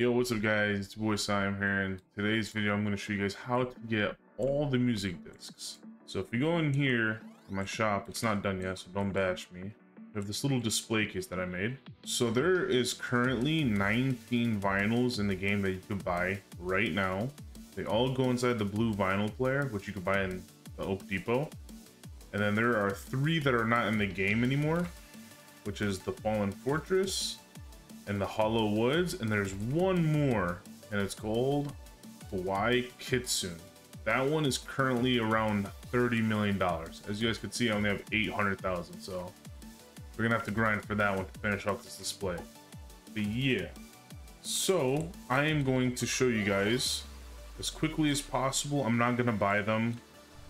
Yo, what's up guys? It's boy Sam here. In today's video, I'm going to show you guys how to get all the music discs. So if you go in here in my shop, it's not done yet, so don't bash me. I have this little display case that I made. So there is currently 19 vinyls in the game that you can buy right now. They all go inside the blue vinyl player, which you can buy in the Oak Depot. And then there are three that are not in the game anymore, which is the Fallen Fortress, and the Hollow Woods, and there's one more, and it's called Hawaii Kitsune. That one is currently around $30 million. As you guys can see, I only have 800,000, so we're gonna have to grind for that one to finish off this display. But yeah, so I am going to show you guys as quickly as possible. I'm not gonna buy them.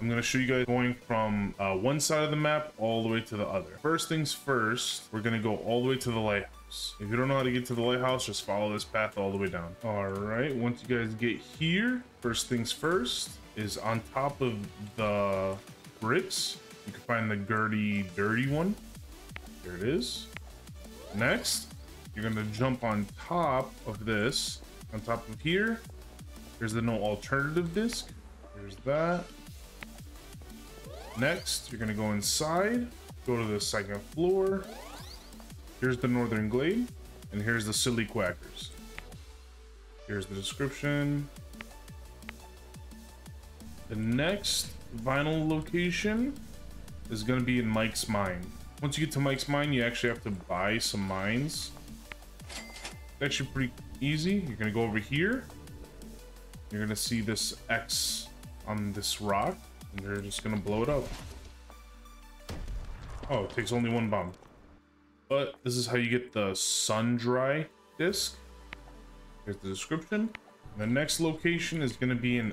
I'm gonna show you guys going from uh, one side of the map all the way to the other. First things first, we're gonna go all the way to the lighthouse lighthouse. If you don't know how to get to the lighthouse, just follow this path all the way down. All right, once you guys get here, first things first is on top of the bricks, you can find the Gertie Dirty one. There it is. Next, you're gonna jump on top of this. On top of here, there's the no alternative disc. There's that. Next, you're gonna go inside, go to the second floor, Here's the Northern Glade, and here's the Silly Quackers. Here's the description. The next vinyl location is going to be in Mike's Mine. Once you get to Mike's Mine, you actually have to buy some mines. Actually pretty easy. You're going to go over here. You're going to see this X on this rock, and you're just going to blow it up. Oh, it takes only one bomb. But this is how you get the sun dry disc. Here's the description. The next location is going to be in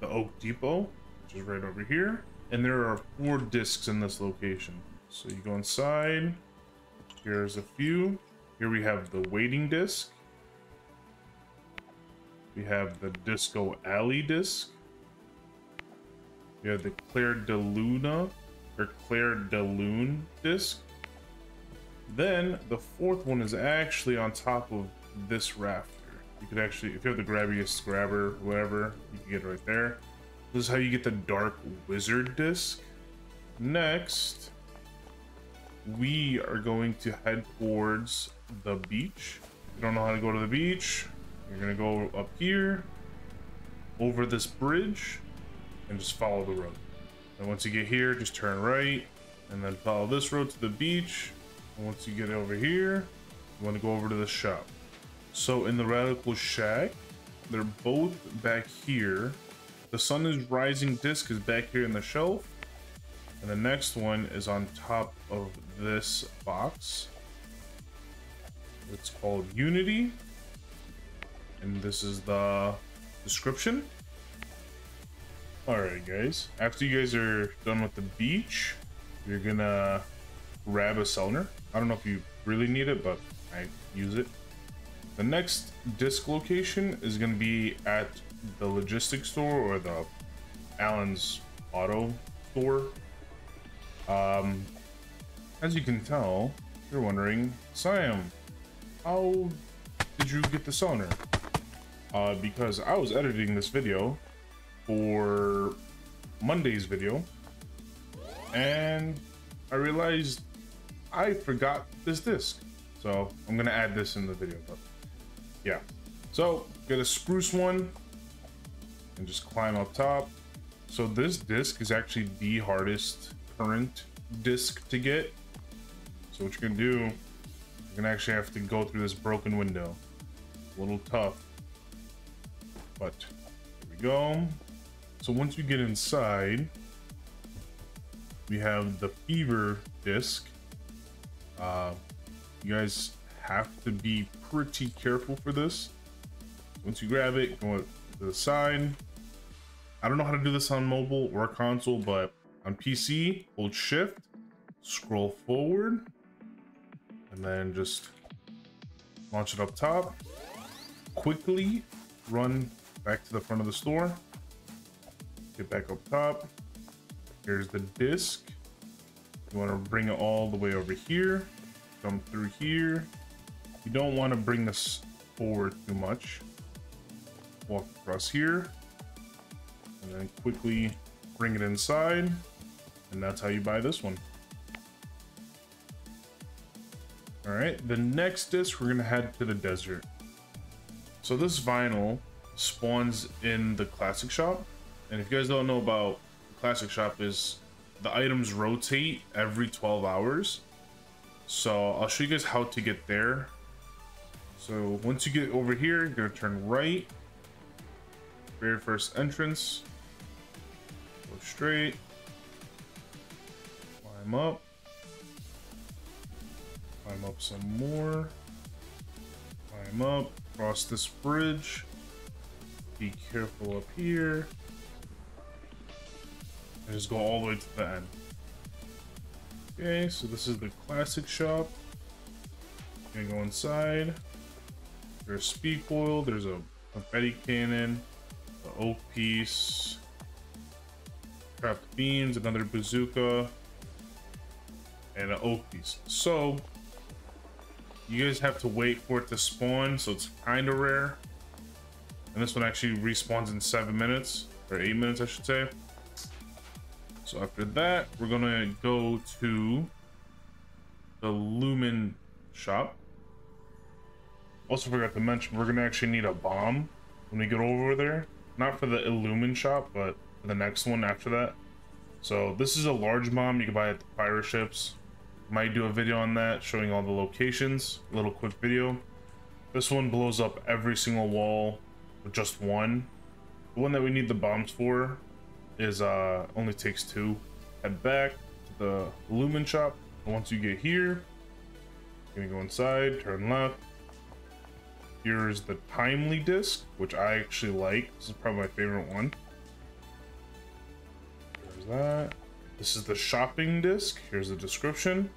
the Oak Depot, which is right over here. And there are four discs in this location. So you go inside. Here's a few. Here we have the waiting disc. We have the Disco Alley disc. We have the Clair de Luna or Clair de Lune disc. Then the fourth one is actually on top of this rafter. You could actually, if you have the grabbiest grabber, whatever, you can get it right there. This is how you get the Dark Wizard disc. Next, we are going to head towards the beach. If you don't know how to go to the beach, you're gonna go up here, over this bridge, and just follow the road. And once you get here, just turn right, and then follow this road to the beach, once you get over here, you want to go over to the shop. So in the Radical Shack, they're both back here. The Sun is Rising disc is back here in the shelf. And the next one is on top of this box. It's called Unity. And this is the description. Alright guys, after you guys are done with the beach, you're gonna grab a sonar. I don't know if you really need it, but I use it. The next disc location is going to be at the logistics store or the Allen's Auto store. Um, as you can tell, you're wondering, Sam, how did you get the sonar? Uh, because I was editing this video for Monday's video, and I realized I forgot this disc. So I'm gonna add this in the video, but yeah. So get a spruce one and just climb up top. So this disc is actually the hardest current disc to get. So what you're gonna do, you're gonna actually have to go through this broken window. A little tough, but here we go. So once you get inside, we have the fever disc uh, you guys have to be pretty careful for this. Once you grab it, go to the side. I don't know how to do this on mobile or console, but on PC, hold shift, scroll forward, and then just launch it up top. Quickly run back to the front of the store. Get back up top. Here's the disc. You want to bring it all the way over here. Come through here. You don't want to bring this forward too much. Walk across here. And then quickly bring it inside. And that's how you buy this one. All right, the next disc, we're gonna head to the desert. So this vinyl spawns in the classic shop. And if you guys don't know about the classic shop is the items rotate every 12 hours. So I'll show you guys how to get there. So once you get over here, you're gonna turn right. Very first entrance. Go straight. Climb up. Climb up some more. Climb up. Cross this bridge. Be careful up here. And just go all the way to the end. Okay, so this is the classic shop. Gonna go inside. There's speed coil, there's a confetti cannon, the oak piece, trapped beams, another bazooka, and an oak piece. So you guys have to wait for it to spawn, so it's kind of rare. And this one actually respawns in seven minutes, or eight minutes, I should say. So after that, we're gonna go to the Lumen shop. Also forgot to mention, we're gonna actually need a bomb when we get over there. Not for the Illumin shop, but the next one after that. So this is a large bomb you can buy at the pirate ships. Might do a video on that, showing all the locations. A little quick video. This one blows up every single wall with just one. The one that we need the bombs for is uh only takes two. Head back to the Lumen shop. Once you get here, you're gonna go inside, turn left. Here's the Timely disc, which I actually like. This is probably my favorite one. There's that. This is the shopping disc. Here's the description.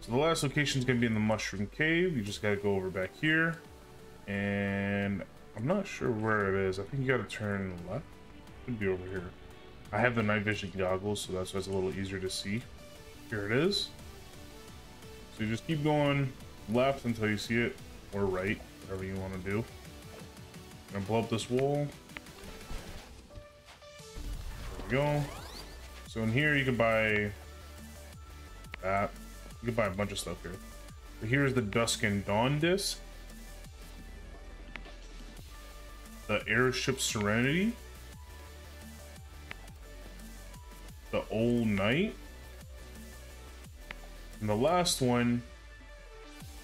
So the last location is going to be in the Mushroom Cave. You just got to go over back here. And I'm not sure where it is. I think you got to turn left. Could be over here. I have the night vision goggles, so that's why it's a little easier to see. Here it is. So you just keep going left until you see it, or right, whatever you want to do. And blow up this wall. There we go. So in here you can buy that. You can buy a bunch of stuff here. But here's the Dusk and Dawn disc. The Airship Serenity. The Old Night. And the last one,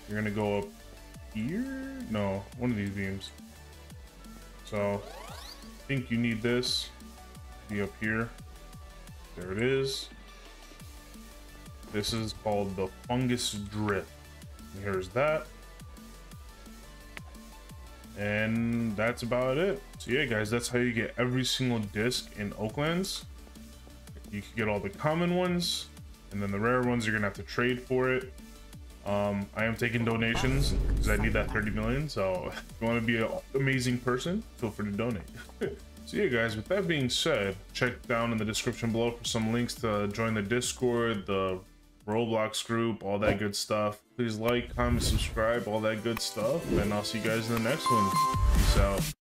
you're gonna go up here? No, one of these beams. So, I think you need this. Be up here. There it is. This is called the Fungus Drift. And here's that. And that's about it. So yeah, guys, that's how you get every single disc in Oaklands. You can get all the common ones, and then the rare ones you're gonna have to trade for it. Um, I am taking donations because I need that 30 million. So if you want to be an amazing person, feel free to donate. So yeah guys, with that being said, check down in the description below for some links to join the Discord, the Roblox group, all that good stuff. Please like, comment, subscribe, all that good stuff, and I'll see you guys in the next one. Peace out.